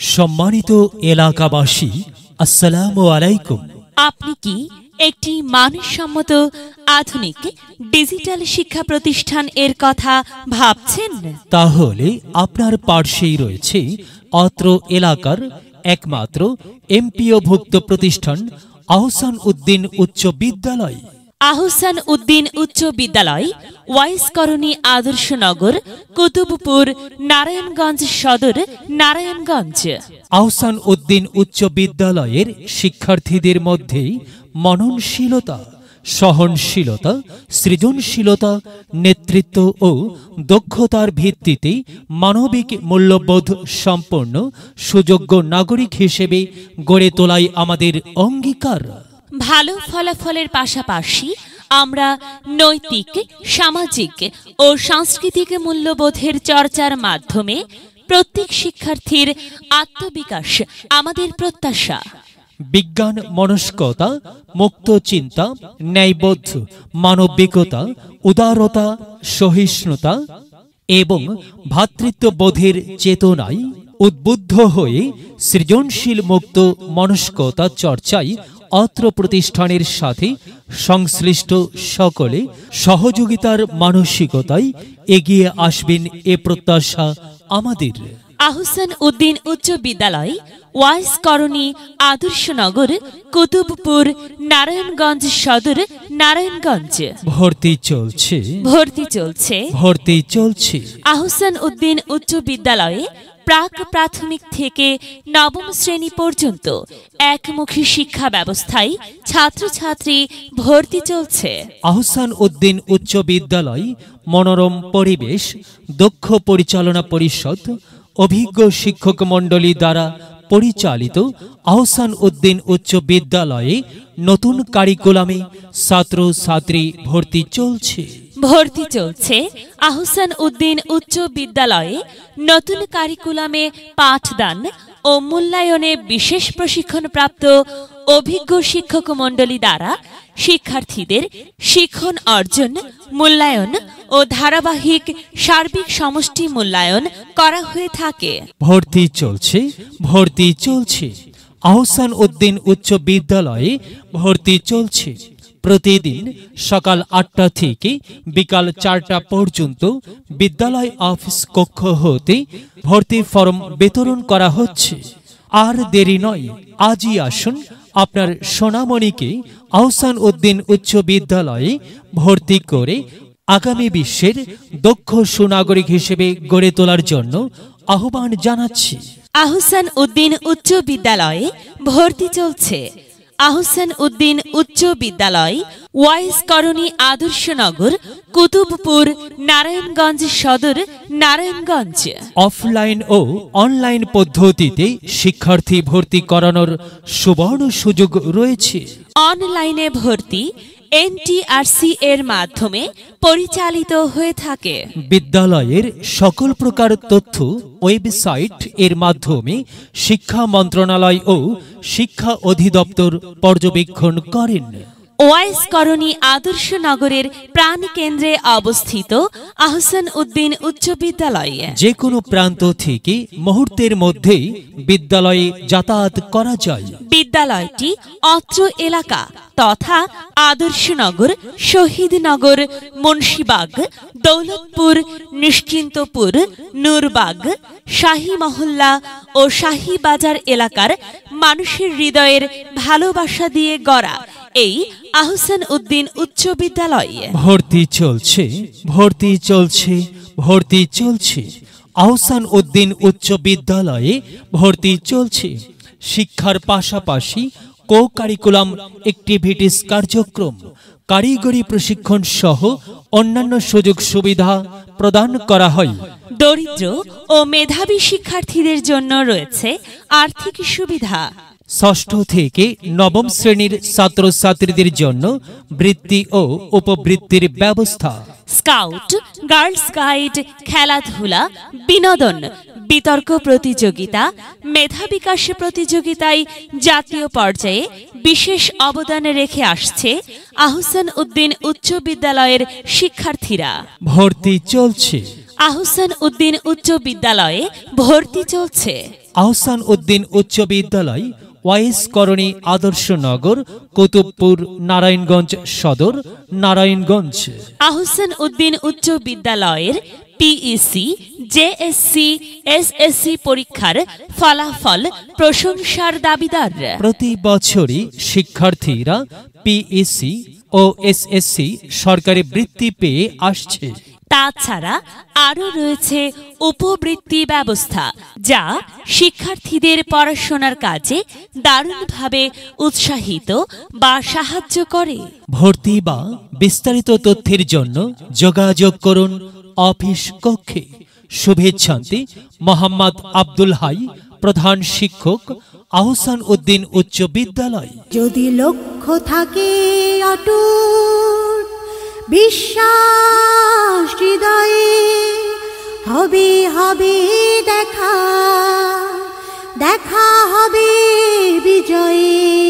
সম্মানিত এলাকাবাসী আসসালাম আলাইকুম। আপনি কি একটি মানসম্মত আধুনিক ডিজিটাল শিক্ষা প্রতিষ্ঠান এর কথা ভাবছেন? তাহলে আপনার পার্শ্বেই রয়েছে অত্র এলাকার একমাত্র এমপিওভুক্ত প্রতিষ্ঠান আহসান উদ্দিন উচ্চ বিদ্যালয়। আহসান উদ্দিন উচ্চ বিদ্যালয়, ওয়াইস করণী আদর্শনগর কুতুবপুর, নারায়ণগঞ্জ সদর, নারায়ণগঞ্জ। আহসান উদ্দিন উচ্চ বিদ্যালয়ের শিক্ষার্থীদের মধ্যে মননশীলতা, সহনশীলতা, সৃজনশীলতা, নেতৃত্ব ও দক্ষতার ভিত্তিতে মানবিক মূল্যবোধ সম্পন্ন, সুযোগ্য নাগরিক হিসেবে গড়ে তোলাই আমাদের অঙ্গীকার। ভালো ফলাফলের পাশাপাশি আমরা নৈতিক, সামাজিক ও সাংস্কৃতিক মূল্যবোধের চর্চার মাধ্যমে প্রত্যেক শিক্ষার্থীর আত্মবিকাশ, আমাদের প্রত্যাশা। বিজ্ঞান, মনস্কতা, মুক্ত চিন্তা, ন্যায়বোধ, মানবিকতা, উদারতা, সহিষ্ণুতা এবং ভ্রাতৃত্ববোধের চেতনায় উদ্বুদ্ধ হয়ে সৃজনশীল মুক্ত মনস্কতা চর্চায় অত্র প্রতিষ্ঠানের সাথে সংশ্লিষ্ট সকলে সহযোগিতার মানসিকতায় এগিয়ে আসবেন এ প্রত্যাশা আমাদের। আহসান উদ্দিন উচ্চ বিদ্যালয় ওয়াইস করণী আদর্শনগর কুতুবপুর নারায়ণগঞ্জ সদর নারায়ণগঞ্জ। ভর্তি চলছে। ভর্তি চলছে। ভর্তি চলছে। আহসান উদ্দিন উচ্চ বিদ্যালয়ে প্রাক প্রাথমিক থেকে নবম শ্রেণি পর্যন্ত একমুখী শিক্ষা ব্যবস্থায় ছাত্রছাত্রী ভর্তি চলছে। আহসান উদ্দিন উচ্চ বিদ্যালয়, মনোরম পরিবেশ, দক্ষ পরিচালনা পরিষদ, অভিজ্ঞ শিক্ষক মণ্ডলী দ্বারা পরিচালিত আহসান উদ্দিন উচ্চ বিদ্যালয়ে নতুন কারিকুলামে ছাত্র ছাত্রী ভর্তি চলছে। ভর্তি চলছে আহসান উদ্দিন উচ্চ বিদ্যালয়ে নতুন কারিকুলামে পাঠদান ও মূল্যায়নে বিশেষ প্রশিক্ষণপ্রাপ্ত অভিজ্ঞ শিক্ষক মণ্ডলী দ্বারা শিক্ষার্থীদের শিক্ষণ অর্জন, মূল্যায়ন ও ধারাবাহিক সার্বিক সমষ্টি মূল্যায়ন করা হয়ে থাকে। ভর্তি চলছে ভর্তি চলছে। আহসান উদ্দিন উচ্চ বিদ্যালয়ে ভর্তি চলছে। প্রতিদিন সকাল আটটা থেকে বিকাল চারটা পর্যন্ত বিদ্যালয় অফিস কক্ষ হতে ভর্তি ফর্ম বিতরণ করা হচ্ছে। আর দেরি নয়, আজই আসুন আপনার সোনামণিকে আহসান উদ্দিন উচ্চ বিদ্যালয়ে ভর্তি করে আগামী বিশ্বের দক্ষ সুনাগরিক হিসেবে গড়ে তোলার জন্য আহ্বান জানাচ্ছি। আহসান উদ্দিন উচ্চ বিদ্যালয়ে ভর্তি চলছে। আহসান উদ্দিন উচ্চ বিদ্যালয় ওয়াইস করণী আদর্শনগর কুতুবপুর নারায়ণগঞ্জ সদর নারায়ণগঞ্জ। অফলাইন ও অনলাইন পদ্ধতিতে শিক্ষার্থী ভর্তি করানোর সুবর্ণ সুযোগ রয়েছে। অনলাইনে ভর্তি এনটিআরসি এর মাধ্যমে পরিচালিত হয়ে থাকে। বিদ্যালয়ের সকল প্রকার তথ্য ওয়েবসাইট এর মাধ্যমে শিক্ষা মন্ত্রণালয় ও শিক্ষা অধিদপ্তর পর্যবেক্ষণ করেন। ওয়াইস করণী আদর্শ নগরের প্রাণকেন্দ্রে অবস্থিত আহসান উদ্দিন উচ্চ বিদ্যালয়ে। যে কোনো প্রান্ত থেকে মুহূর্তের মধ্যেই বিদ্যালয়ে যাতায়াত করা যায়। বিদ্যালয়টি অত্র এলাকা তথা আদর্শনগর শহীদনগর মুন্সিবাগ দৌলতপুর নিশ্চিন্তপুর নূরবাগ শাহী মহল্লা ও শাহী বাজার এলাকার মানুষের হৃদয়ের ভালোবাসা দিয়ে গড়া এই আহসান উদ্দিন উচ্চ বিদ্যালয়ে। ভর্তি চলছে ভর্তি চলছে ভর্তি চলছে। আহসান উদ্দিন উচ্চ বিদ্যালয়ে ভর্তি চলছে। শিক্ষার পাশাপাশি কো কারিকুলাম অ্যাক্টিভিটিস কার্যক্রম কারিগরি প্রশিক্ষণ সহ অন্যান্য সুযোগ সুবিধা প্রদান করা হয়। দরিদ্র ও মেধাবী শিক্ষার্থীদের জন্য রয়েছে আর্থিক সুবিধা। ষষ্ঠ থেকে নবম শ্রেণির ছাত্রছাত্রীদের জন্য বৃত্তি ও উপবৃত্তির ব্যবস্থা। স্কাউট গার্লস গাইড খেলাধুলা বিনোদন বিতর্ক প্রতিযোগিতা মেধা বিকাশ প্রতিযোগিতায় জাতীয় পর্যায়ে বিশেষ অবদান রেখে আসছে আহসান উদ্দিন উচ্চ বিদ্যালয়ের শিক্ষার্থীরা। ভর্তি চলছে। আহসান উদ্দিন উচ্চ বিদ্যালয়ে ভর্তি চলছে। আহসান উদ্দিন উচ্চ বিদ্যালয় ওয়াইস করণী আদর্শনগর কুতুবপুর নারায়ণগঞ্জ সদর নারায়ণগঞ্জ। আহসান উদ্দিন উচ্চ বিদ্যালয়ের পিইসি জেএসসি এসএসসি পরীক্ষার ফলাফল প্রশংসার দাবিদার। প্রতি বছরই শিক্ষার্থীরা পিইসি ও এসএসসি সরকারি বৃত্তি পেয়ে আসছে। তাছাড়া আরও রয়েছে উপবৃত্তি ব্যবস্থা যা শিক্ষার্থীদের পড়াশোনার কাজে দারুণভাবে উৎসাহিত বা সাহায্য করে। ভর্তি বা বিস্তারিত তথ্যের জন্য যোগাযোগ করুন অফিস কক্ষে। শুভেচ্ছান্তি মোহাম্মদ আব্দুল হাই প্রধান শিক্ষক আহসান উদ্দিন উচ্চ বিদ্যালয়। যদি লক্ষ্য থাকে অটুট বিশ্বাস কবে হবে দেখা দেখা হবে বিজয়ী।